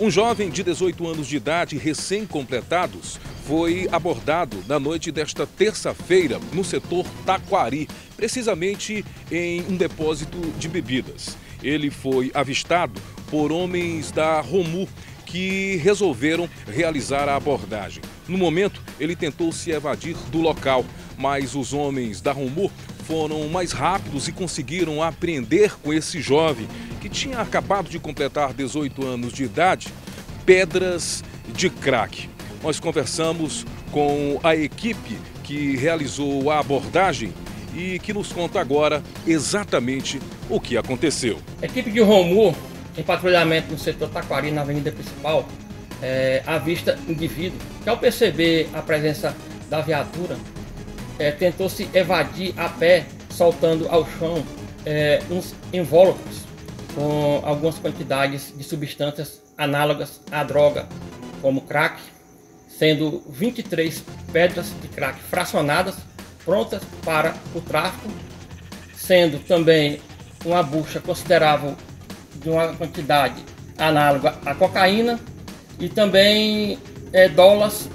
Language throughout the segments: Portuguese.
Um jovem de 18 anos de idade, recém-completados, foi abordado na noite desta terça-feira no setor Taquari, precisamente em um depósito de bebidas. Ele foi avistado por homens da Romu que resolveram realizar a abordagem. No momento, ele tentou se evadir do local, mas os homens da Romu foram mais rápidos e conseguiram apreender com esse jovem que tinha acabado de completar 18 anos de idade, pedras de crack. Nós conversamos com a equipe que realizou a abordagem e que nos conta agora exatamente o que aconteceu. equipe de Romu, em patrulhamento no setor Taquari, na avenida principal, é, avista indivíduo que ao perceber a presença da viatura, é, tentou se evadir a pé, soltando ao chão é, uns invólucros com algumas quantidades de substâncias análogas à droga, como crack, sendo 23 pedras de crack fracionadas, prontas para o tráfico, sendo também uma bucha considerável de uma quantidade análoga à cocaína e também é, dólares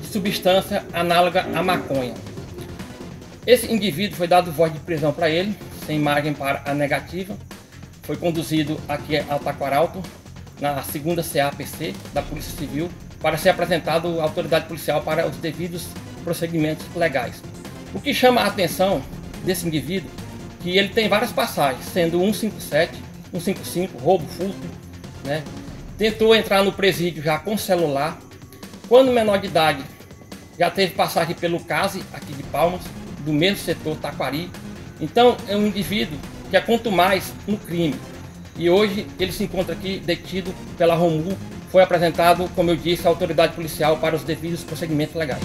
de substância análoga à maconha. Esse indivíduo foi dado voz de prisão para ele, sem margem para a negativa, foi conduzido aqui ao Taquaralto, na segunda CAPC da Polícia Civil, para ser apresentado à autoridade policial para os devidos procedimentos legais. O que chama a atenção desse indivíduo que ele tem várias passagens, sendo 157, 155, roubo, furto, né? Tentou entrar no presídio já com celular. Quando menor de idade, já teve passagem pelo CASE aqui de Palmas, do mesmo setor Taquari. Então é um indivíduo que é quanto mais no crime. E hoje ele se encontra aqui detido pela Romu. Foi apresentado, como eu disse, à autoridade policial para os devidos procedimentos legais.